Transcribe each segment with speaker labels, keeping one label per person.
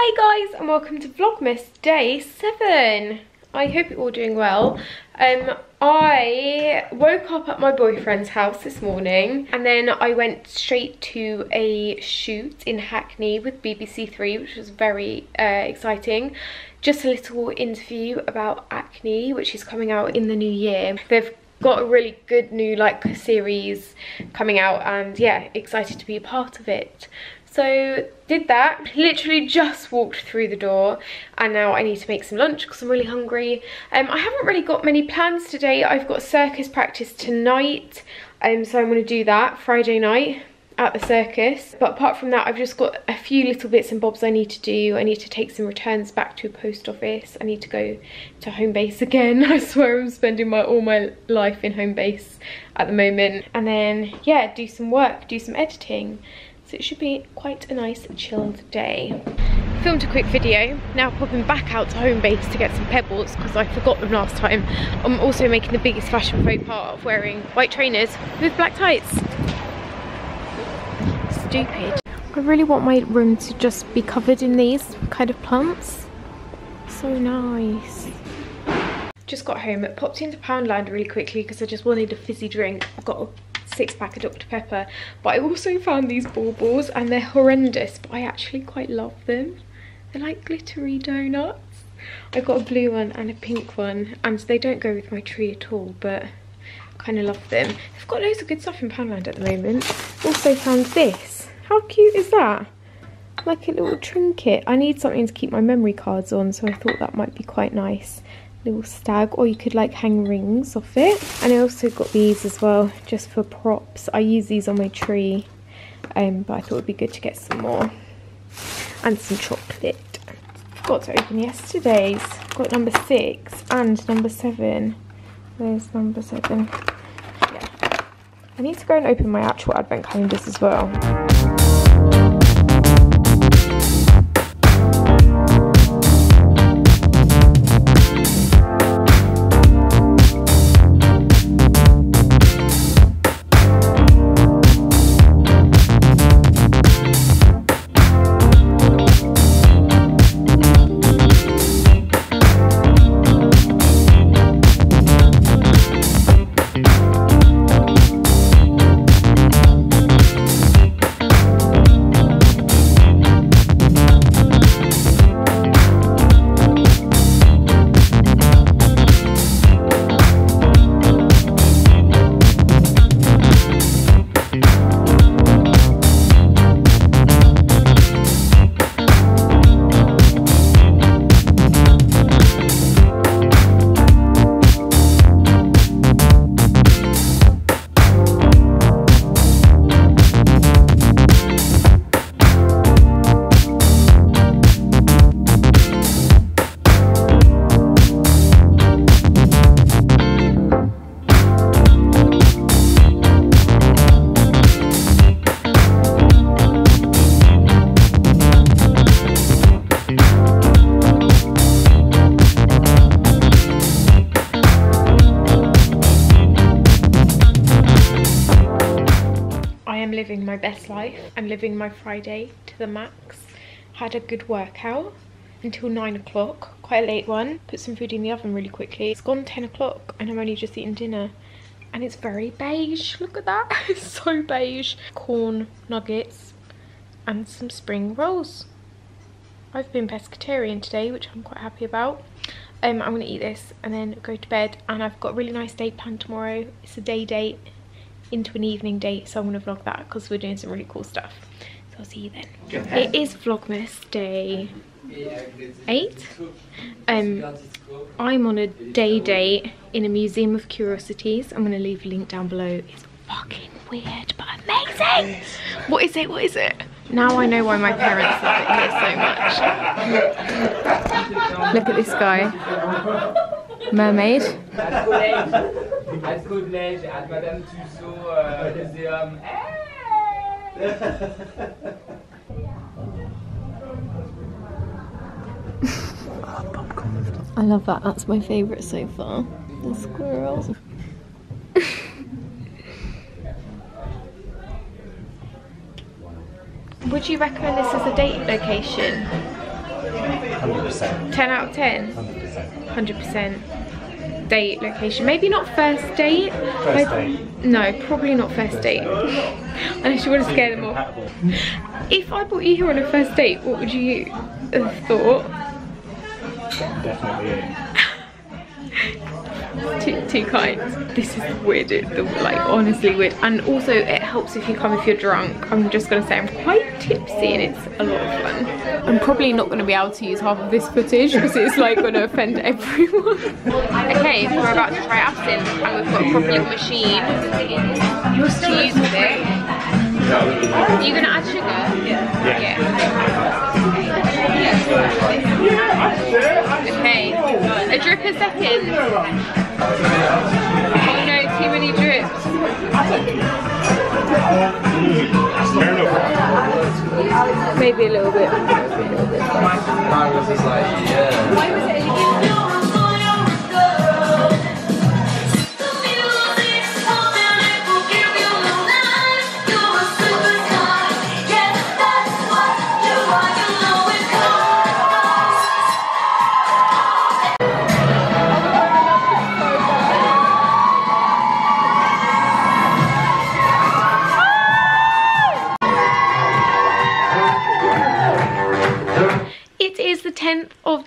Speaker 1: Hi guys and welcome to Vlogmas day 7. I hope you're all doing well. Um, I woke up at my boyfriend's house this morning and then I went straight to a shoot in Hackney with BBC Three which was very uh, exciting. Just a little interview about acne which is coming out in the new year. They've got a really good new like series coming out and yeah excited to be a part of it so did that, literally just walked through the door and now I need to make some lunch because I'm really hungry. Um, I haven't really got many plans today. I've got circus practice tonight, um, so I'm going to do that Friday night at the circus. But apart from that I've just got a few little bits and bobs I need to do. I need to take some returns back to a post office. I need to go to Homebase again. I swear I'm spending my all my life in Homebase at the moment. And then yeah do some work do some editing so it should be quite a nice chilled day. Filmed a quick video, now popping back out to Homebase to get some pebbles because I forgot them last time. I'm also making the biggest fashion faux pas of wearing white trainers with black tights. Stupid. I really want my room to just be covered in these kind of plants. So nice. Just got home, popped into Poundland really quickly because I just wanted a fizzy drink. I've got six pack of Dr. Pepper. But I also found these baubles and they're horrendous, but I actually quite love them. They're like glittery donuts. I got a blue one and a pink one and they don't go with my tree at all, but I kind of love them. They've got loads of good stuff in Poundland at the moment. Also found this. How cute is that? Like a little trinket. I need something to keep my memory cards on, so I thought that might be quite nice little stag or you could like hang rings off it. And I also got these as well just for props. I use these on my tree um, but I thought it'd be good to get some more. And some chocolate. Got to open yesterday's. Got number six and number seven. There's number seven? Yeah. I need to go and open my actual advent calendars as well living my best life. I'm living my Friday to the max. Had a good workout until nine o'clock, quite a late one. Put some food in the oven really quickly. It's gone 10 o'clock and I'm only just eating dinner. And it's very beige, look at that, it's so beige. Corn nuggets and some spring rolls. I've been pescatarian today, which I'm quite happy about. Um, I'm gonna eat this and then go to bed and I've got a really nice date planned tomorrow. It's a day date into an evening date so I'm gonna vlog that because we're doing some really cool stuff. So I'll see you then. It is vlogmas day eight. Um I'm on a day date in a museum of curiosities. I'm gonna leave a link down below. It's fucking weird but amazing! What is it? What is it? Now I know why my parents love it here so much. Look at this guy. Mermaid. I love that. That's my favourite so far. The squirrel. Would you recommend this as a date location?
Speaker 2: 100%.
Speaker 1: 10 out of 10?
Speaker 2: 100%.
Speaker 1: 100%. Date, location. Maybe not first date.
Speaker 2: First
Speaker 1: I-
Speaker 2: date.
Speaker 1: No, probably not first date. Unless you want to scare them off. If I brought you here on a first date, what would you have thought?
Speaker 2: Definitely in.
Speaker 1: Too, too kind. This is weird, the, like honestly weird. And also it helps if you come if you're drunk. I'm just gonna say I'm quite tipsy and it's a lot of fun. I'm probably not gonna be able to use half of this footage because it's like gonna offend everyone. okay, so we're about to try absinthe and we've got a proper little machine to use with it. Are you gonna add sugar? Yeah. Okay, a drip a second. Oh no, too many drips. Maybe a little bit. It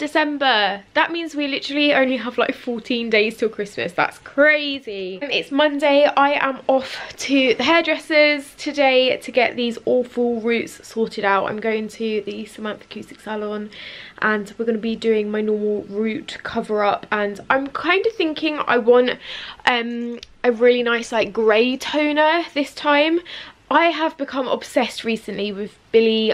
Speaker 1: December. That means we literally only have like 14 days till Christmas. That's crazy. It's Monday. I am off to the hairdressers today to get these awful roots sorted out. I'm going to the Samantha Acoustic Salon and we're going to be doing my normal root cover up and I'm kind of thinking I want um, a really nice like grey toner this time. I have become obsessed recently with Billie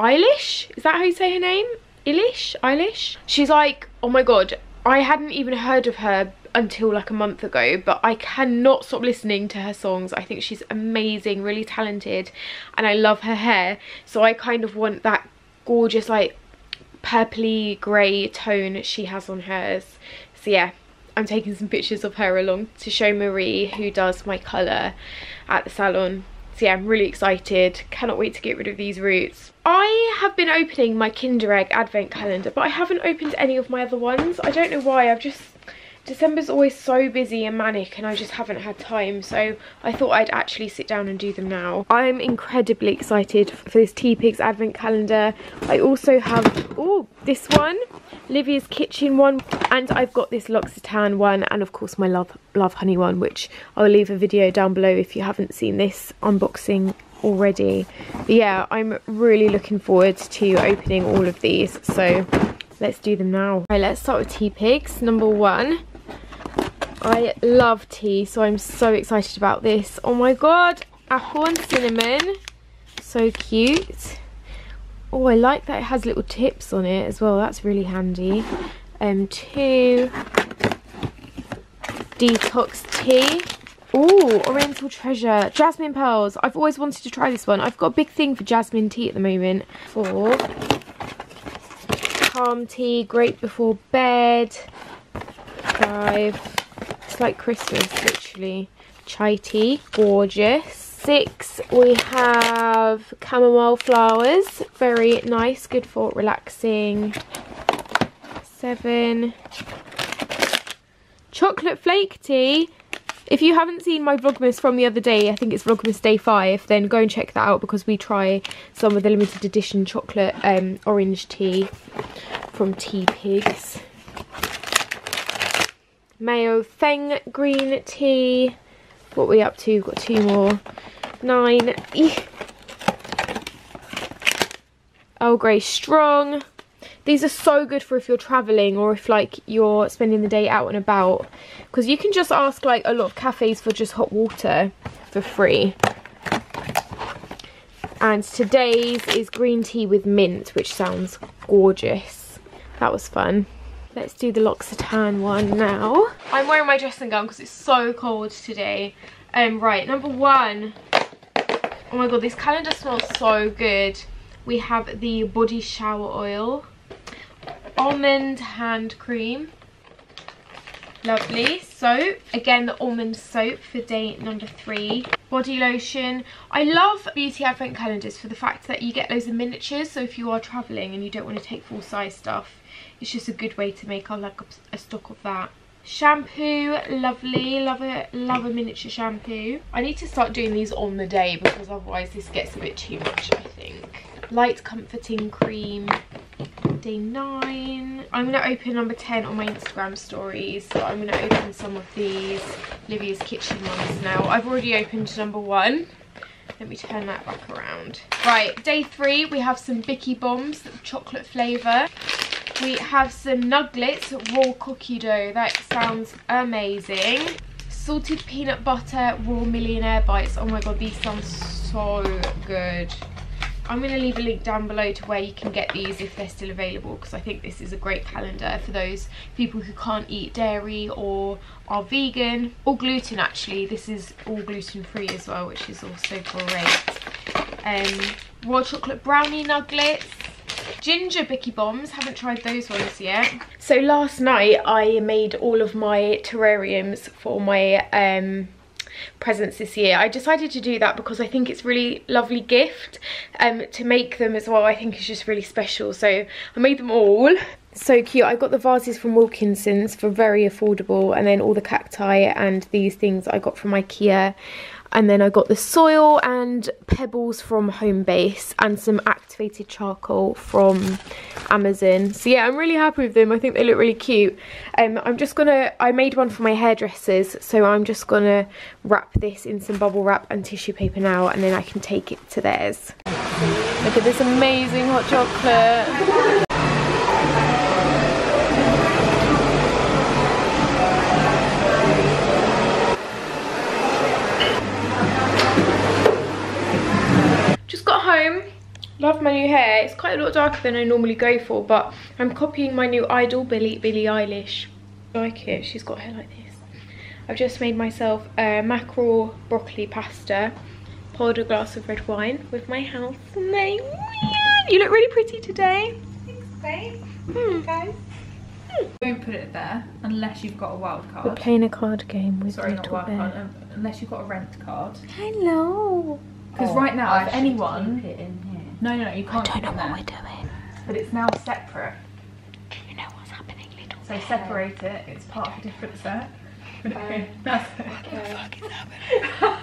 Speaker 1: Eilish? Is that how you say her name? Eilish? Eilish? She's like, oh my god, I hadn't even heard of her until like a month ago, but I cannot stop listening to her songs. I think she's amazing, really talented, and I love her hair. So I kind of want that gorgeous like purpley grey tone she has on hers. So yeah, I'm taking some pictures of her along to show Marie who does my colour at the salon. So yeah, I'm really excited. Cannot wait to get rid of these roots. I have been opening my Kinder Egg advent calendar, but I haven't opened any of my other ones. I don't know why, I've just... December's always so busy and manic and I just haven't had time so I thought I'd actually sit down and do them now. I'm incredibly excited for this Teapigs advent calendar. I also have, oh, this one, Livia's Kitchen one and I've got this L'Occitane one and of course my Love, Love Honey one which I'll leave a video down below if you haven't seen this unboxing already. But yeah, I'm really looking forward to opening all of these so let's do them now. Right, let's start with Teapigs. Number one. I love tea, so I'm so excited about this. Oh my god, apple and cinnamon. So cute. Oh, I like that it has little tips on it as well. That's really handy. Um, two. Detox tea. Oh, Oriental Treasure. Jasmine Pearls. I've always wanted to try this one. I've got a big thing for jasmine tea at the moment. Four. Calm tea. Great before bed. Five. Like Christmas, literally. Chai tea. Gorgeous. Six, we have chamomile flowers. Very nice. Good for relaxing. Seven. Chocolate flake tea. If you haven't seen my Vlogmas from the other day, I think it's Vlogmas day five, then go and check that out because we try some of the limited edition chocolate um, orange tea from Teapigs. Mao Feng green tea. What we up to? Got two more. Nine. Earl oh, Grey Strong. These are so good for if you're travelling or if like you're spending the day out and about. Because you can just ask like a lot of cafes for just hot water for free. And today's is green tea with mint, which sounds gorgeous. That was fun. Let's do the L'Occitane one now. I'm wearing my dressing gown because it's so cold today. Um, right, number one. Oh my god, this calendar smells so good. We have the body shower oil, almond hand cream, Lovely. Soap. Again, the almond soap for day number three. Body lotion. I love beauty advent calendars for the fact that you get loads of miniatures. So if you are travelling and you don't want to take full size stuff, it's just a good way to make oh, a, like a, stock of that. Shampoo, lovely, love a, love a miniature shampoo. I need to start doing these on the day because otherwise this gets a bit too much, I think. Light comforting cream, day nine. I'm going to open number 10 on my Instagram stories. So I'm going to open some of these Livia's Kitchen ones now. I've already opened number one. Let me turn that back around. Right, day three, we have some Bicky Bombs, chocolate flavour. We have some Nuglets raw cookie dough. That sounds amazing. Salted peanut butter raw millionaire bites. Oh my god, these sound so good. I'm going to leave a link down below to where you can get these if they're still available because I think this is a great calendar for those people who can't eat dairy or are vegan or gluten actually. This is all gluten free as well which is also great. Um, raw chocolate brownie nuggets. Ginger Bicky Bombs, haven't tried those ones yet. So last night I made all of my terrariums for my um, presents this year. I decided to do that because I think it's really lovely gift um, to make them as well. I think it's just really special. So I made them all. So cute. I got the vases from Wilkinson's for very affordable and then all the cacti and these things I got from Ikea and then I got the soil and pebbles from Homebase and some activated charcoal from Amazon. So yeah, I'm really happy with them. I think they look really cute. Um, I'm just gonna, I made one for my hairdressers, so I'm just gonna wrap this in some bubble wrap and tissue paper now and then I can take it to theirs. Look at this amazing hot chocolate. Home. Love my new hair. It's quite a lot darker than I normally go for, but I'm copying my new idol, Billie, Billie Eilish. I like it. She's got hair like this. I've just made myself a mackerel broccoli pasta, poured a glass of red wine with my housemate. You look really pretty today.
Speaker 2: Thanks, babe. Hmm. Guys. Hmm. Don't put it there unless you've got a wild card.
Speaker 1: We're playing a card game with
Speaker 2: Sorry,
Speaker 1: Little not wild
Speaker 2: Bear. card. Um, unless you've got a rent card.
Speaker 1: Hello.
Speaker 2: Because oh, right now, I if anyone... No, no, no, you can't
Speaker 1: I don't know what we're doing.
Speaker 2: But it's now separate.
Speaker 1: Do You know what's happening, little
Speaker 2: So bear. separate it, it's part of a different set. Okay, um, that's
Speaker 1: it. What the fuck is happening?